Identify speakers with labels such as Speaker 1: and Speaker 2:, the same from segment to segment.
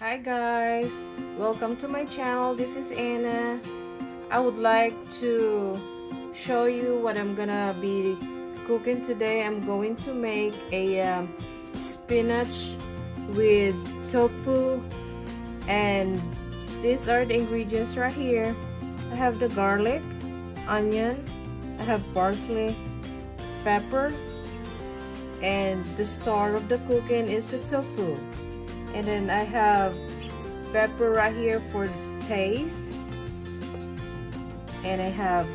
Speaker 1: Hi guys, welcome to my channel. This is Anna. I would like to show you what I'm gonna be cooking today. I'm going to make a um, spinach with tofu and these are the ingredients right here. I have the garlic, onion, I have parsley, pepper, and the star of the cooking is the tofu and then I have pepper right here for taste. And I have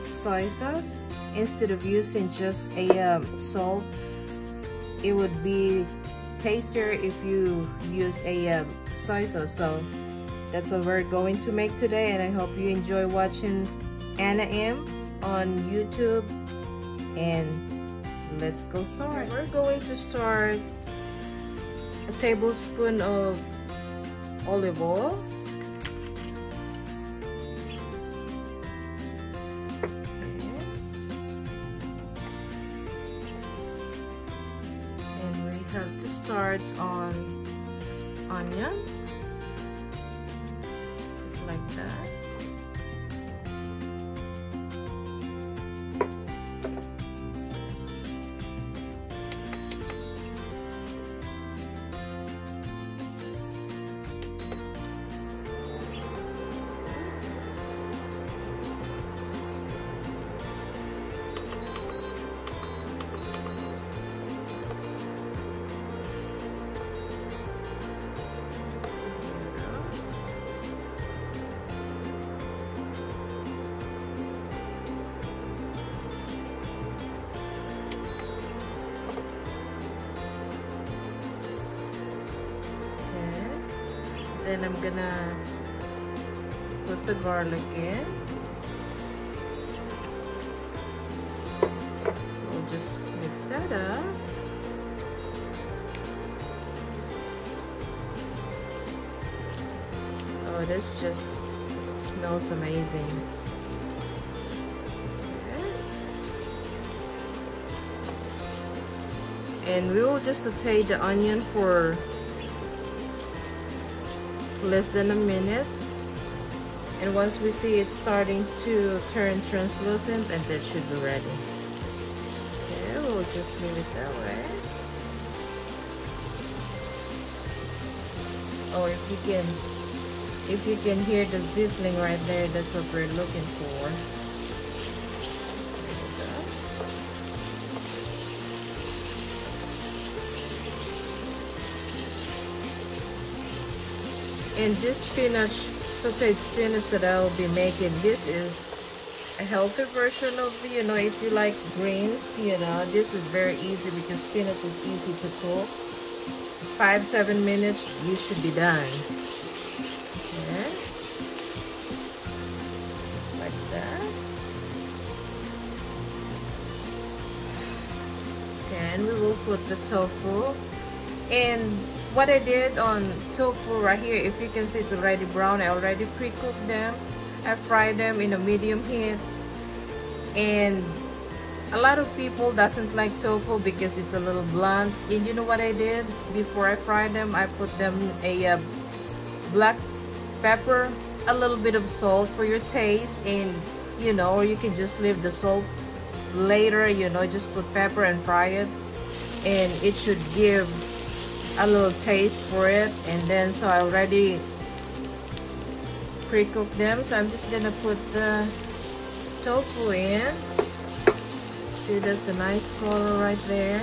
Speaker 1: soy sauce. Instead of using just a um, salt it would be tastier if you use a um, soy sauce. So that's what we're going to make today and I hope you enjoy watching Anna M on YouTube. And let's go start. We're going to start a tablespoon of olive oil. And we have to start on onion, just like that. Then I'm gonna put the garlic in. We'll just mix that up. Oh, this just smells amazing. And we will just saute the onion for less than a minute. And once we see it starting to turn translucent and that should be ready. Okay we'll just leave it that way. Oh if you can if you can hear the sizzling right there that's what we're looking for And this spinach, sauteed spinach that I'll be making, this is a healthy version of, you know, if you like greens, you know, this is very easy because spinach is easy to cook. Five, seven minutes, you should be done. Okay. Like that. Okay, and we will put the tofu. And what I did on tofu right here if you can see it's already brown. I already pre-cooked them. I fried them in a medium heat. And a lot of people doesn't like tofu because it's a little blunt and you know what I did? Before I fried them I put them a uh, black pepper a little bit of salt for your taste. And you know or you can just leave the salt later you know just put pepper and fry it. And it should give a little taste for it and then so I already pre-cooked them. So I'm just gonna put the tofu in. See that's a nice color right there.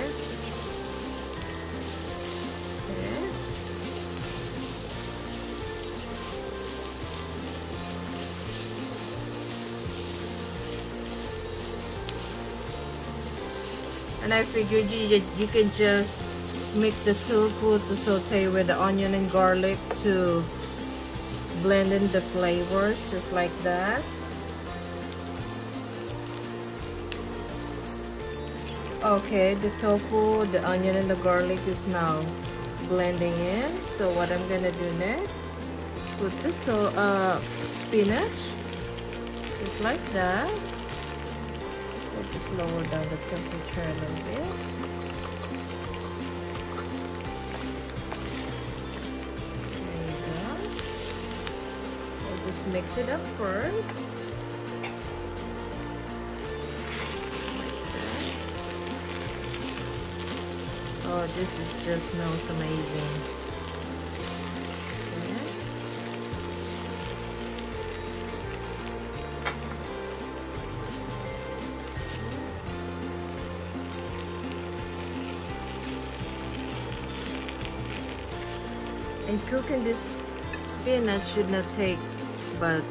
Speaker 1: And I figured you, you can just mix the tofu to saute with the onion and garlic to blend in the flavors just like that. Okay the tofu the onion and the garlic is now blending in. So what I'm gonna do next is put the to uh, spinach just like that. We'll just lower down the temperature a little bit just mix it up first. Oh this is just smells amazing. And cooking this spinach should not take but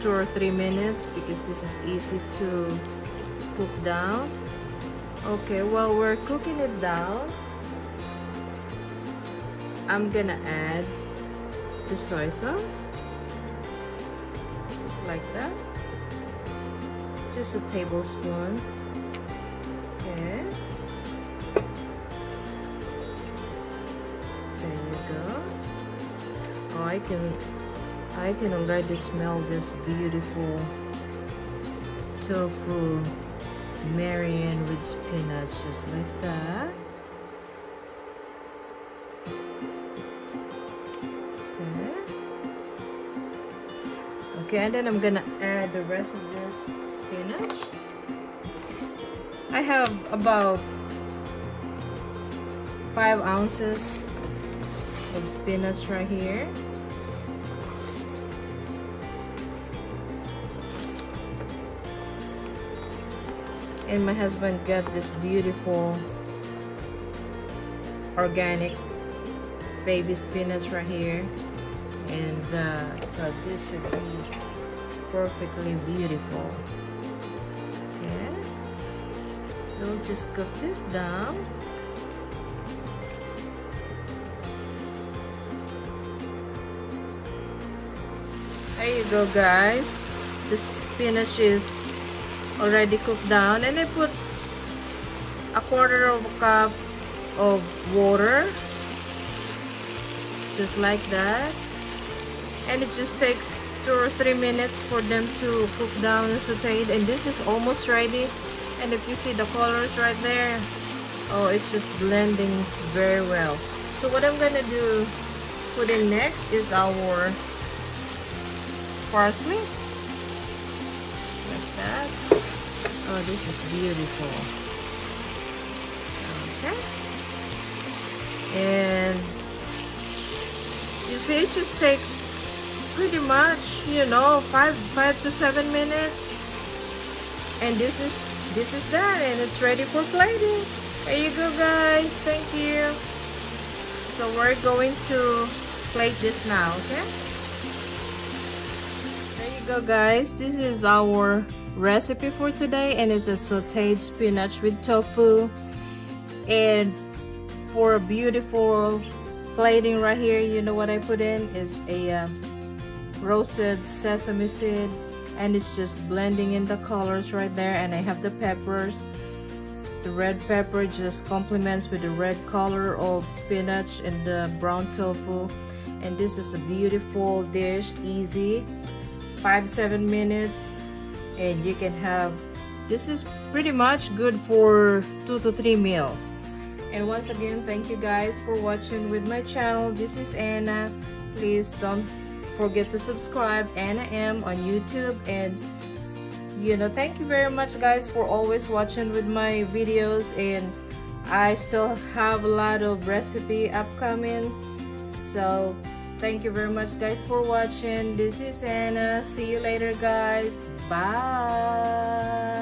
Speaker 1: two or three minutes because this is easy to cook down. Okay while we're cooking it down I'm gonna add the soy sauce. Just like that. Just a tablespoon. Okay. There you go. Oh, I can I can already smell this beautiful tofu Marianne with spinach just like that. Okay. Okay and then I'm gonna add the rest of this spinach. I have about five ounces of spinach right here and my husband got this beautiful organic baby spinach right here. And uh, so this should be perfectly beautiful. Okay we'll just cook this down. There you go guys. The spinach is already cooked down. And I put a quarter of a cup of water just like that. And it just takes two or three minutes for them to cook down and sauteed and this is almost ready. And if you see the colors right there oh it's just blending very well. So what I'm gonna do put in next is our parsley Oh, this is beautiful. Okay. And you see, it just takes pretty much, you know, five five to seven minutes. And this is this is done and it's ready for plating. There you go guys. Thank you. So we're going to plate this now, okay? Go guys. This is our recipe for today and it's a sauteed spinach with tofu and for a beautiful plating right here. You know what I put in? Is a uh, roasted sesame seed and it's just blending in the colors right there and I have the peppers. The red pepper just complements with the red color of spinach and the brown tofu. And this is a beautiful dish easy five seven minutes and you can have this is pretty much good for two to three meals. And once again thank you guys for watching with my channel. This is Anna. Please don't forget to subscribe. Anna M on YouTube. And you know thank you very much guys for always watching with my videos. And I still have a lot of recipe upcoming. So thank you very much guys for watching. This is Anna. See you later guys. Bye.